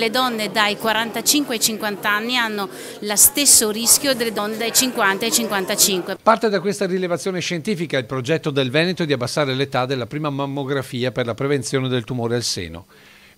Le donne dai 45 ai 50 anni hanno lo stesso rischio delle donne dai 50 ai 55. Parte da questa rilevazione scientifica il progetto del Veneto di abbassare l'età della prima mammografia per la prevenzione del tumore al seno.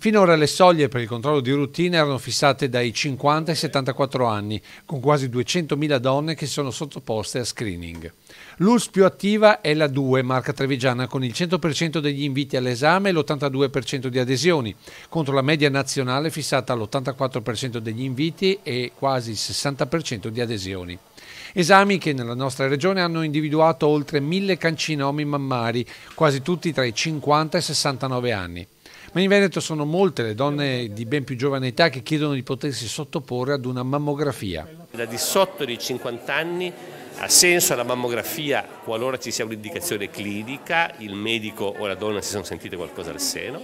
Finora le soglie per il controllo di routine erano fissate dai 50 ai 74 anni, con quasi 200.000 donne che sono sottoposte a screening. L'ULS più attiva è la 2, marca trevigiana, con il 100% degli inviti all'esame e l'82% di adesioni, contro la media nazionale fissata all'84% degli inviti e quasi il 60% di adesioni. Esami che nella nostra regione hanno individuato oltre mille cancinomi mammari, quasi tutti tra i 50 e i 69 anni. Ma in Veneto sono molte le donne di ben più giovane età che chiedono di potersi sottoporre ad una mammografia. Da di sotto dei 50 anni ha senso la mammografia qualora ci sia un'indicazione clinica, il medico o la donna si sono sentite qualcosa al seno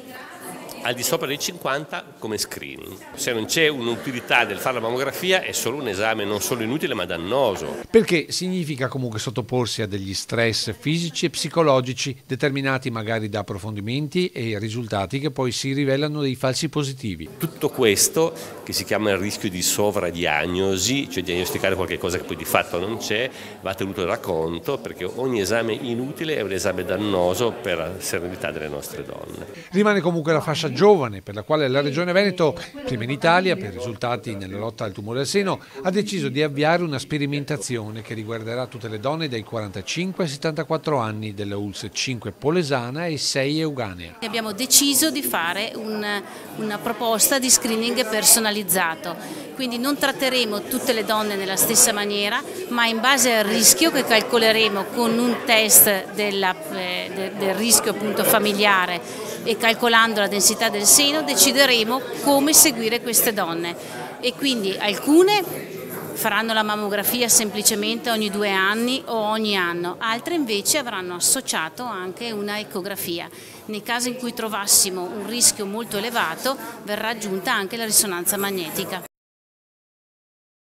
al di sopra dei 50 come screening. Se non c'è un'utilità del fare la mammografia è solo un esame non solo inutile ma dannoso. Perché significa comunque sottoporsi a degli stress fisici e psicologici determinati magari da approfondimenti e risultati che poi si rivelano dei falsi positivi. Tutto questo che si chiama il rischio di sovradiagnosi, cioè diagnosticare qualcosa che poi di fatto non c'è, va tenuto da conto perché ogni esame inutile è un esame dannoso per la serenità delle nostre donne. Rimane comunque la fascia giovane per la quale la Regione Veneto, prima in Italia per risultati nella lotta al tumore al seno, ha deciso di avviare una sperimentazione che riguarderà tutte le donne dai 45 ai 74 anni della ULS 5 Polesana e 6 Euganea. Abbiamo deciso di fare un, una proposta di screening personalizzato, quindi non tratteremo tutte le donne nella stessa maniera, ma in base al rischio che calcoleremo con un test della, eh, del rischio appunto familiare e calcolando la densità del seno decideremo come seguire queste donne e quindi alcune faranno la mammografia semplicemente ogni due anni o ogni anno, altre invece avranno associato anche una ecografia. Nei casi in cui trovassimo un rischio molto elevato verrà aggiunta anche la risonanza magnetica.